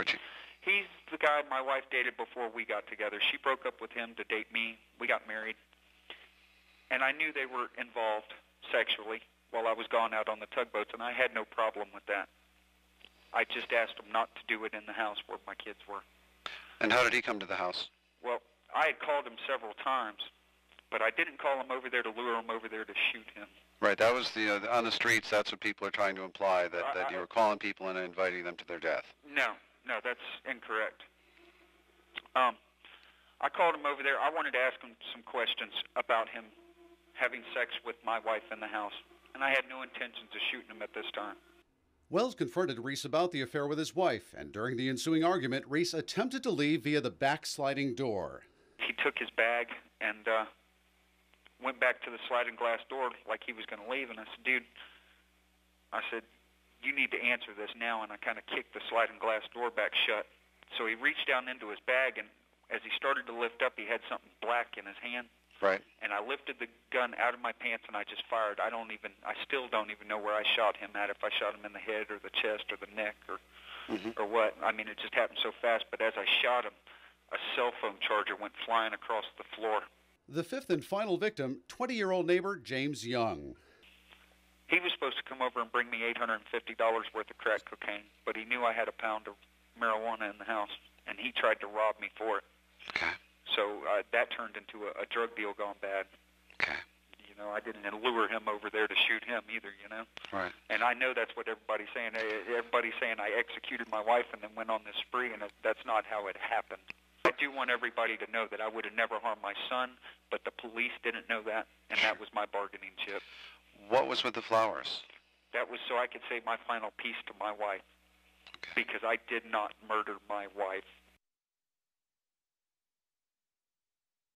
Richie? He's the guy my wife dated before we got together. She broke up with him to date me. We got married. And I knew they were involved sexually while I was gone out on the tugboats, and I had no problem with that. I just asked him not to do it in the house where my kids were. And how did he come to the house? Well, I had called him several times, but I didn't call him over there to lure him over there to shoot him. Right, that was the uh, on the streets. That's what people are trying to imply that, I- that you were calling people and inviting them to their death. No, no, that's incorrect. Um, I called him over there. I wanted to ask him some questions about him having sex with my wife in the house, and I had no intentions of shooting him at this time. Wells confronted Reese about the affair with his wife, and during the ensuing argument, Reese attempted to leave via the back sliding door. He took his bag and uh, went back to the sliding glass door like he was going to leave, and I said, "Dude," I said, "you need to answer this now." And I kind of kicked the sliding glass door back shut. So he reached down into his bag, and as he started to lift up, he had something black in his hand. Right. and I lifted the gun out of my pants and I just fired. I don't even, I still don't even know where I shot him at. If I shot him in the head or the chest or the neck or, Mhm. or what. I mean, it just happened so fast. But as I shot him, a cell phone charger went flying across the floor. The fifth and final victim, 20 year old neighbor James Young. He was supposed to come over and bring me $850 worth of crack cocaine, but he knew I had a pound of marijuana in the house, and he tried to rob me for it. Okay. So uh, that turned into a, a drug deal gone bad. Okay. You know, I didn't lure him over there to shoot him either. You know. Right. And I know that's what everybody's saying. Everybody's saying I executed my wife and then went on this spree, and it, that's not how it happened. I do want everybody to know that I would have never harmed my son, but the police didn't know that, and that was my bargaining chip. What was with the flowers? That was so I could say my final piece to my wife, Okay. because I did not murder my wife.